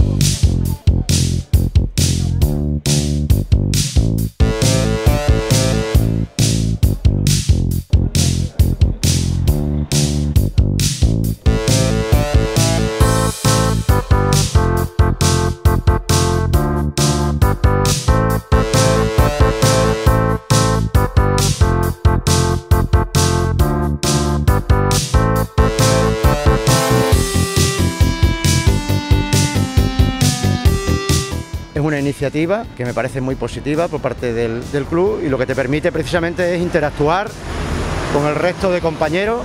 you. Es una iniciativa que me parece muy positiva por parte del, club y lo que te permite precisamente es interactuar con el resto de compañeros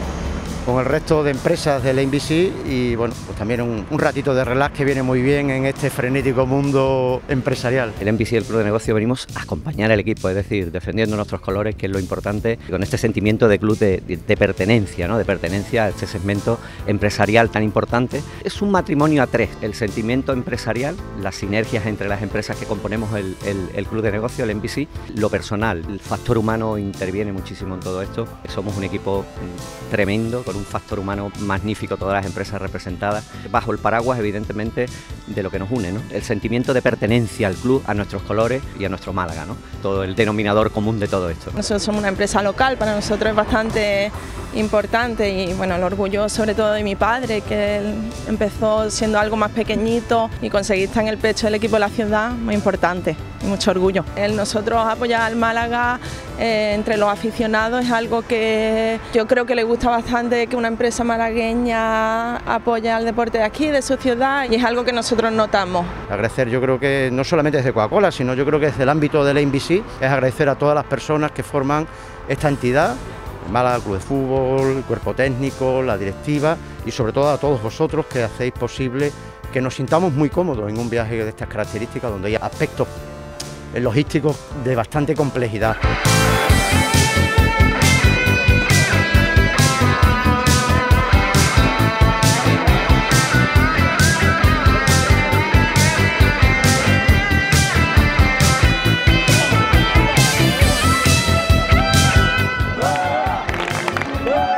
con el resto de empresas del NBC y bueno, pues también un, ratito de relax que viene muy bien en este frenético mundo empresarial. El NBC y el Club de Negocio venimos a acompañar al equipo, es decir, defendiendo nuestros colores, que es lo importante, con este sentimiento de club de, pertenencia, ¿no? de pertenencia a este segmento empresarial tan importante. Es un matrimonio a tres, el sentimiento empresarial, las sinergias entre las empresas que componemos el, el, Club de Negocio, el NBC, lo personal, el factor humano interviene muchísimo en todo esto. Somos un equipo mm, tremendo, un factor humano magnífico, todas las empresas representadas, bajo el paraguas evidentemente de lo que nos une, ¿no? el sentimiento de pertenencia al club, a nuestros colores y a nuestro Málaga, ¿no? todo el denominador común de todo esto. Nosotros somos una empresa local, para nosotros es bastante importante y bueno, el orgullo sobre todo de mi padre, que él empezó siendo algo más pequeñito y conseguir estar en el pecho del equipo de la ciudad, muy importante y mucho orgullo. El nosotros apoyar al Málaga eh, entre los aficionados es algo que yo creo que le gusta bastante que una empresa malagueña apoye al deporte de aquí, de su ciudad, y es algo que nosotros notamos. Agradecer, yo creo que no solamente desde Coca-Cola, sino yo creo que desde el ámbito de la NBC, es agradecer a todas las personas que forman esta entidad, Málaga Club de Fútbol, el cuerpo técnico, la directiva y sobre todo a todos vosotros que hacéis posible que nos sintamos muy cómodos en un viaje de estas características donde hay aspectos logísticos de bastante complejidad. Yeah.